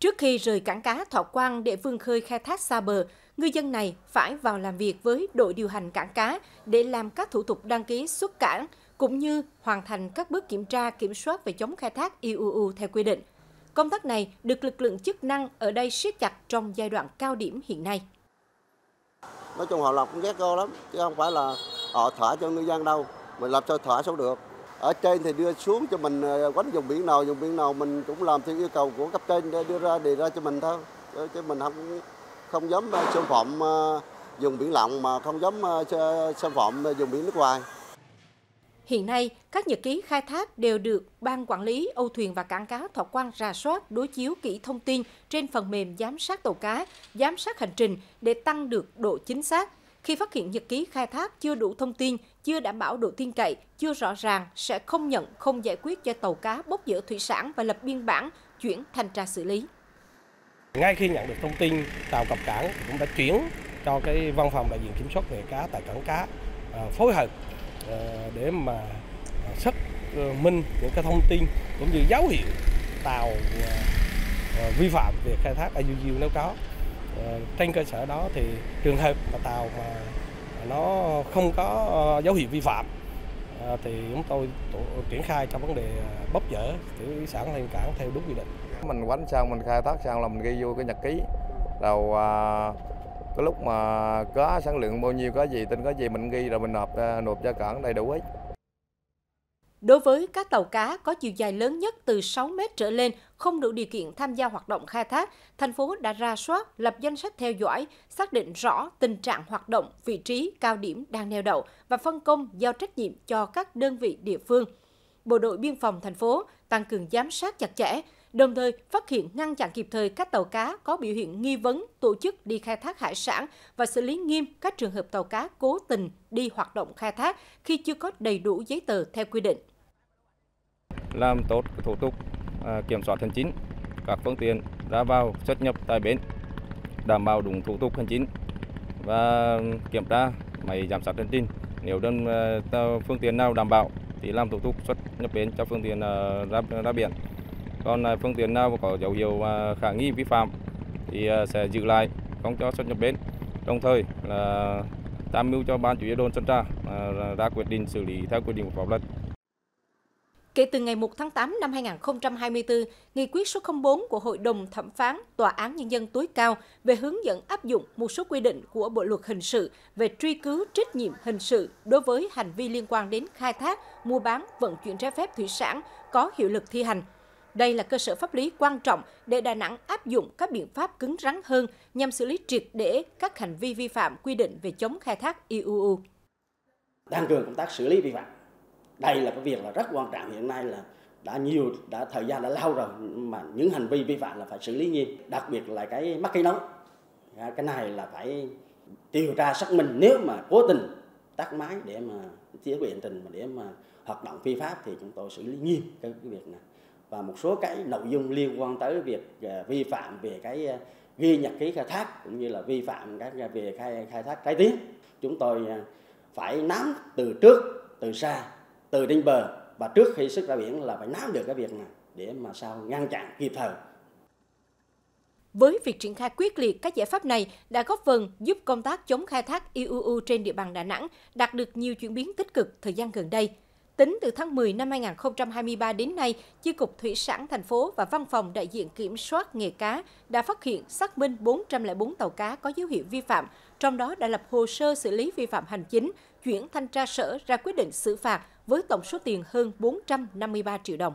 Trước khi rời cảng cá Thọ Quang để vươn khơi khai thác xa bờ, ngư dân này phải vào làm việc với đội điều hành cảng cá để làm các thủ tục đăng ký xuất cảng, cũng như hoàn thành các bước kiểm tra kiểm soát về chống khai thác IUU theo quy định. Công tác này được lực lượng chức năng ở đây siết chặt trong giai đoạn cao điểm hiện nay. Nói chung họ làm cũng ghét cô lắm, chứ không phải là họ thả cho ngư dân đâu, mình làm sao thả sao được. Ở trên thì đưa xuống cho mình ờ, quánh dùng biển nào, dùng biển nào mình cũng làm theo yêu cầu của cấp trên để đưa ra đề ra cho mình thôi. Chứ mình không không dám ờ, xâm phạm ờ, dùng biển lặng mà không dám xâm phạm dùng biển nước ngoài. Hiện nay, các nhật ký khai thác đều được Ban Quản lý Âu thuyền và Cảng cá Thọ Quang rà soát, đối chiếu kỹ thông tin trên phần mềm giám sát tàu cá, giám sát hành trình để tăng được độ chính xác. Khi phát hiện nhật ký khai thác chưa đủ thông tin, chưa đảm bảo độ tin cậy, chưa rõ ràng sẽ không nhận, không giải quyết cho tàu cá bốc dỡ thủy sản và lập biên bản chuyển thanh tra xử lý. Ngay khi nhận được thông tin tàu cập cảng cũng đã chuyển cho cái văn phòng đại diện kiểm soát nghề cá tại cảng cá à, phối hợp à, để mà à, xác minh những cái thông tin cũng như dấu hiệu tàu vi phạm về khai thác IUU nếu có. Ờ, trên cơ sở đó thì trường hợp mà tàu mà nó không có ờ, dấu hiệu vi phạm ờ, thì chúng tôi triển khai trong vấn đề bốc dỡ thủy sản lên cảng theo đúng quy định. Mình quánh sang mình khai thác sang là mình ghi vô cái nhật ký. Rồi à, cái lúc mà có sản lượng bao nhiêu có gì tin có gì mình ghi rồi mình nộp nộp cho cảng đầy đủ hết. Đối với các tàu cá có chiều dài lớn nhất từ 6 mét trở lên không đủ điều kiện tham gia hoạt động khai thác, thành phố đã ra soát, lập danh sách theo dõi, xác định rõ tình trạng hoạt động, vị trí, cao điểm đang neo đậu và phân công giao trách nhiệm cho các đơn vị địa phương. Bộ đội biên phòng thành phố tăng cường giám sát chặt chẽ, đồng thời phát hiện ngăn chặn kịp thời các tàu cá có biểu hiện nghi vấn tổ chức đi khai thác hải sản và xử lý nghiêm các trường hợp tàu cá cố tình đi hoạt động khai thác khi chưa có đầy đủ giấy tờ theo quy định. Làm tốt thủ tục à, kiểm soát hành chính, các phương tiện ra vào, xuất nhập tại bến, đảm bảo đúng thủ tục hành chính và kiểm tra máy giám sát hành trình. Nếu đơn à, phương tiện nào đảm bảo thì làm thủ tục xuất nhập bến cho phương tiện à, ra ra biển. Còn phương tiện nào có dấu hiệu khả nghi vi phạm thì sẽ giữ lại, không cho xuất nhập bến. Đồng thời là tham mưu cho ban chủ yếu đồn sơn trà ra quyết định xử lý theo quy định của pháp luật. Kể từ ngày 1 tháng 8 năm 2024, Nghị quyết số 04 của Hội đồng Thẩm phán Tòa án Nhân dân tối cao về hướng dẫn áp dụng một số quy định của Bộ Luật Hình sự về truy cứu trách nhiệm hình sự đối với hành vi liên quan đến khai thác, mua bán, vận chuyển trái phép thủy sản có hiệu lực thi hành. Đây là cơ sở pháp lý quan trọng để Đà Nẵng áp dụng các biện pháp cứng rắn hơn nhằm xử lý triệt để các hành vi vi phạm quy định về chống khai thác IUU. Tăng cường công tác xử lý vi phạm. Đây là cái việc là rất quan trọng. Hiện nay là đã nhiều đã thời gian đã lâu rồi mà những hành vi vi phạm là phải xử lý nghiêm đặc biệt là cái mắc cây nóng à, cái này là phải điều tra xác minh nếu mà cố tình tắt máy để mà thiếu biện tình mà để mà hoạt động phi pháp thì chúng tôi xử lý nghiêm cái, cái việc này. Và một số cái nội dung liên quan tới việc à, vi phạm về cái à, ghi nhật ký khai thác cũng như là vi phạm các về khai khai thác trái tiếng chúng tôi phải nắm từ trước từ xa từ trên bờ và trước khi xuất ra biển là phải nắm được cái việc này để mà sao ngăn chặn kịp thời với việc triển khai quyết liệt các giải pháp này đã góp phần giúp công tác chống khai thác IUU trên địa bàn Đà Nẵng đạt được nhiều chuyển biến tích cực thời gian gần đây. Tính từ tháng 10 năm 2023 đến nay, Chi cục Thủy sản thành phố và Văn phòng đại diện kiểm soát nghề cá đã phát hiện xác minh 404 tàu cá có dấu hiệu vi phạm, trong đó đã lập hồ sơ xử lý vi phạm hành chính, chuyển thanh tra sở ra quyết định xử phạt với tổng số tiền hơn 453 triệu đồng.